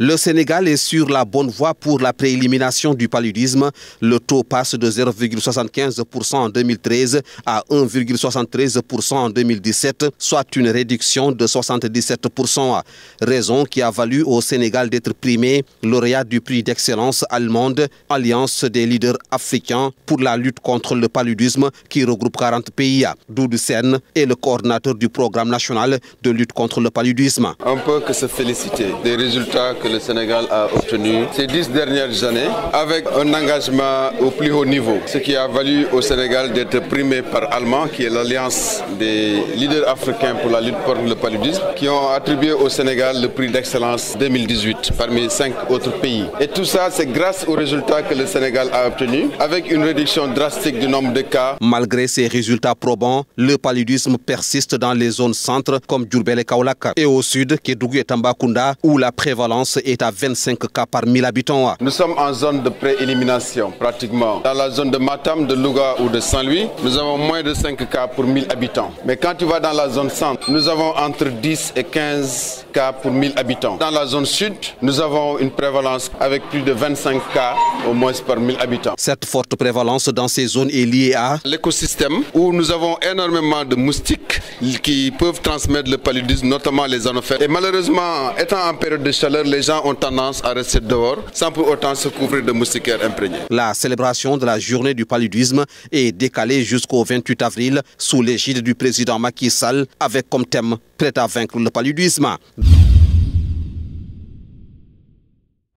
Le Sénégal est sur la bonne voie pour la préélimination du paludisme. Le taux passe de 0,75% en 2013 à 1,73% en 2017, soit une réduction de 77%. Raison qui a valu au Sénégal d'être primé lauréat du prix d'excellence allemande Alliance des leaders africains pour la lutte contre le paludisme qui regroupe 40 pays. Doudou Sen est le coordinateur du programme national de lutte contre le paludisme. On peut que se féliciter des résultats que le Sénégal a obtenus ces dix dernières années avec un engagement au plus haut niveau, ce qui a valu au Sénégal d'être primé par Allemand, qui est l'alliance des leaders africains pour la lutte contre le paludisme, qui ont attribué au Sénégal le prix d'excellence 2018 parmi cinq autres pays. Et tout ça, c'est grâce aux résultats que le Sénégal a obtenus, avec une réduction drastique du nombre de cas. Malgré ces résultats probants, le paludisme persiste dans les zones centres comme Djurbel et Kaolak, et au sud, Kédougou et Tambacounda, où la prévalence est à 25 cas par 1000 habitants. Nous sommes en zone de préélimination, pratiquement. Dans la zone de Matam, de Louga ou de Saint-Louis, nous avons moins de 5 cas pour 1000 habitants. Mais quand tu vas dans la zone centre, nous avons entre 10 et 15 cas pour 1000 habitants. Dans la zone sud, nous avons une prévalence avec plus de 25 cas au moins par 1000 habitants. Cette forte prévalence dans ces zones est liée à l'écosystème où nous avons énormément de moustiques qui peuvent transmettre le paludisme, notamment les anophèles. Et malheureusement, étant en période de chaleur, les gens ont tendance à rester dehors sans pour autant se couvrir de moustiquaires imprégnés. La célébration de la journée du paludisme est décalée jusqu'au 28 avril sous l'égide du président Macky Sall avec comme thème prêt à vaincre le paludisme.